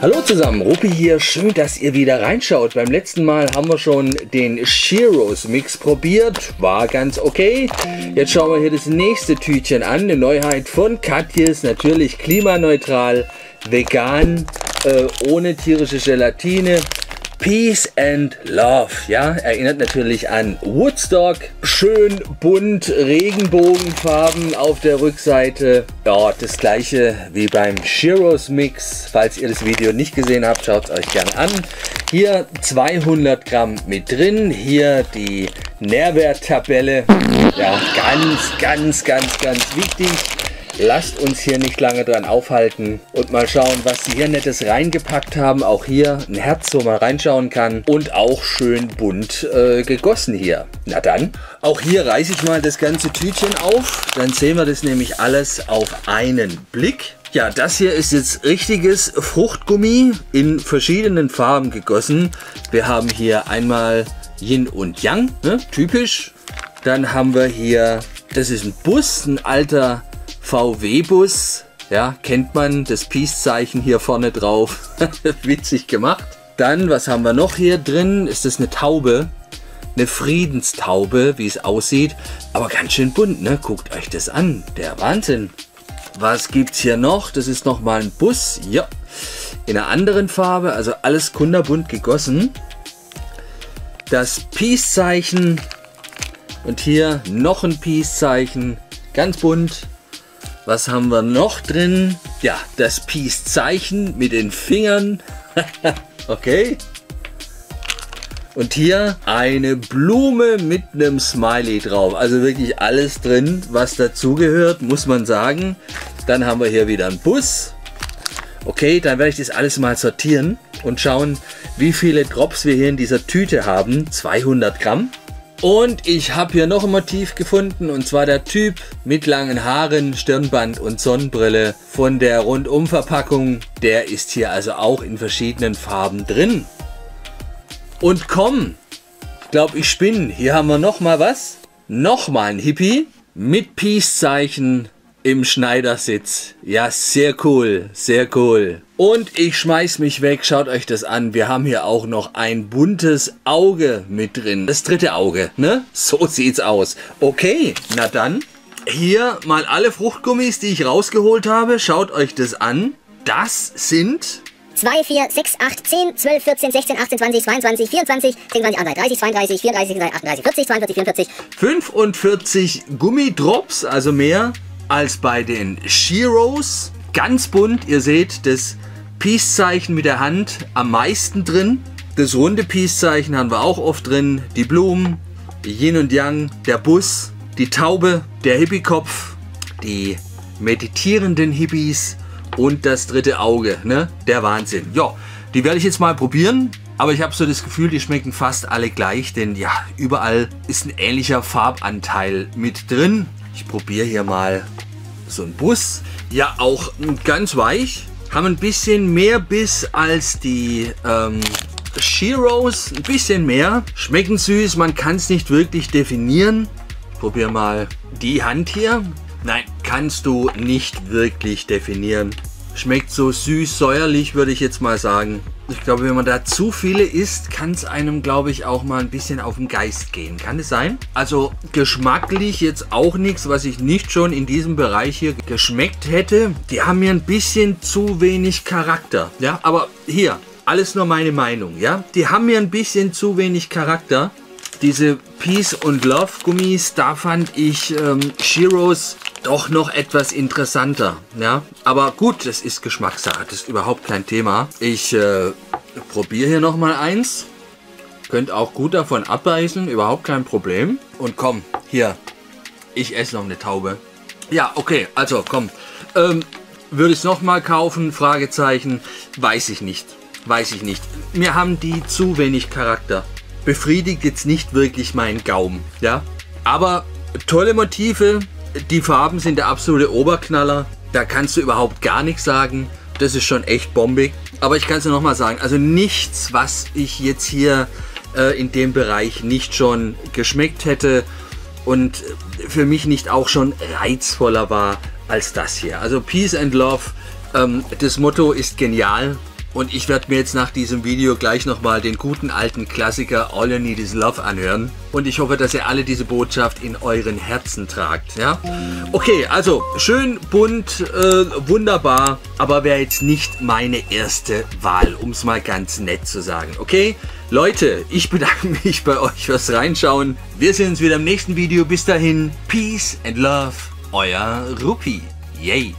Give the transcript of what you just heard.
Hallo zusammen, Rupi hier. Schön, dass ihr wieder reinschaut. Beim letzten Mal haben wir schon den Sheroes Mix probiert. War ganz okay. Jetzt schauen wir hier das nächste Tütchen an. Eine Neuheit von Katjes. Natürlich klimaneutral, vegan, äh, ohne tierische Gelatine. Peace and Love, ja, erinnert natürlich an Woodstock. Schön bunt, Regenbogenfarben auf der Rückseite. Ja, das gleiche wie beim Shiros Mix. Falls ihr das Video nicht gesehen habt, schaut es euch gerne an. Hier 200 Gramm mit drin. Hier die Nährwerttabelle. Ja, ganz, ganz, ganz, ganz wichtig. Lasst uns hier nicht lange dran aufhalten und mal schauen, was sie hier Nettes reingepackt haben. Auch hier ein Herz, wo man reinschauen kann und auch schön bunt äh, gegossen hier. Na dann, auch hier reiße ich mal das ganze Tütchen auf. Dann sehen wir das nämlich alles auf einen Blick. Ja, das hier ist jetzt richtiges Fruchtgummi in verschiedenen Farben gegossen. Wir haben hier einmal Yin und Yang, ne? typisch. Dann haben wir hier, das ist ein Bus, ein alter VW-Bus. Ja, kennt man das Peace-Zeichen hier vorne drauf. Witzig gemacht. Dann, was haben wir noch hier drin? Ist das eine Taube? Eine Friedenstaube, wie es aussieht. Aber ganz schön bunt, ne? Guckt euch das an. Der Wahnsinn. Was gibt es hier noch? Das ist nochmal ein Bus. Ja, in einer anderen Farbe. Also alles kunderbunt gegossen. Das Peace-Zeichen. Und hier noch ein Peace-Zeichen. Ganz bunt. Was haben wir noch drin? Ja, das Peace-Zeichen mit den Fingern. okay. Und hier eine Blume mit einem Smiley drauf. Also wirklich alles drin, was dazugehört, muss man sagen. Dann haben wir hier wieder einen Bus. Okay, dann werde ich das alles mal sortieren und schauen, wie viele Drops wir hier in dieser Tüte haben. 200 Gramm. Und ich habe hier noch ein Motiv gefunden und zwar der Typ mit langen Haaren, Stirnband und Sonnenbrille von der Rundumverpackung. Der ist hier also auch in verschiedenen Farben drin. Und komm, ich glaube ich spinne. Hier haben wir noch mal was. Nochmal ein Hippie mit Peace-Zeichen im Schneidersitz. Ja, sehr cool, sehr cool. Und ich schmeiß mich weg, schaut euch das an. Wir haben hier auch noch ein buntes Auge mit drin. Das dritte Auge, ne? So sieht's aus. Okay, na dann. Hier mal alle Fruchtgummis, die ich rausgeholt habe. Schaut euch das an. Das sind 2, 4, 6, 8, 10, 12, 14, 16, 18, 20, 22, 24, 26, 30, 32, 34, 38, 40, 42, 44. 45 Gummidrops, also mehr als bei den Sheroes. Ganz bunt, ihr seht das Peace-Zeichen mit der Hand am meisten drin. Das runde Peace-Zeichen haben wir auch oft drin. Die Blumen, Yin und Yang, der Bus, die Taube, der Hippie-Kopf, die meditierenden Hippies und das dritte Auge. Ne? Der Wahnsinn. Ja, die werde ich jetzt mal probieren. Aber ich habe so das Gefühl, die schmecken fast alle gleich, denn ja, überall ist ein ähnlicher Farbanteil mit drin. Ich probiere hier mal so einen Bus. Ja, auch ganz weich. Haben ein bisschen mehr Biss als die ähm, Sheroes. Ein bisschen mehr. Schmecken süß, man kann es nicht wirklich definieren. Ich probiere mal die Hand hier. Nein, kannst du nicht wirklich definieren. Schmeckt so süß, säuerlich, würde ich jetzt mal sagen. Ich glaube, wenn man da zu viele isst, kann es einem, glaube ich, auch mal ein bisschen auf den Geist gehen. Kann es sein? Also geschmacklich jetzt auch nichts, was ich nicht schon in diesem Bereich hier geschmeckt hätte. Die haben mir ein bisschen zu wenig Charakter. Ja, aber hier, alles nur meine Meinung. Ja, die haben mir ein bisschen zu wenig Charakter. Diese Peace und Love Gummis, da fand ich ähm, Shiros doch noch etwas interessanter. Ja, aber gut, das ist Geschmackssache, das ist überhaupt kein Thema. Ich äh, probiere hier noch mal eins. Könnt auch gut davon abbeißen, überhaupt kein Problem. Und komm, hier, ich esse noch eine Taube. Ja, okay, also komm. Ähm, würde ich es noch mal kaufen? Fragezeichen. Weiß ich nicht. Weiß ich nicht. Mir haben die zu wenig Charakter. Befriedigt jetzt nicht wirklich meinen Gaumen. Ja, aber tolle Motive, die Farben sind der absolute Oberknaller. Da kannst du überhaupt gar nichts sagen. Das ist schon echt bombig. Aber ich kann es dir nochmal sagen, also nichts, was ich jetzt hier äh, in dem Bereich nicht schon geschmeckt hätte und für mich nicht auch schon reizvoller war als das hier. Also Peace and Love, ähm, das Motto ist genial. Und ich werde mir jetzt nach diesem Video gleich nochmal den guten alten Klassiker All You Need Is Love anhören. Und ich hoffe, dass ihr alle diese Botschaft in euren Herzen tragt. Ja? Okay, also schön, bunt, äh, wunderbar, aber wäre jetzt nicht meine erste Wahl, um es mal ganz nett zu sagen. Okay, Leute, ich bedanke mich bei euch fürs Reinschauen. Wir sehen uns wieder im nächsten Video. Bis dahin, Peace and Love, euer Rupi. Yay!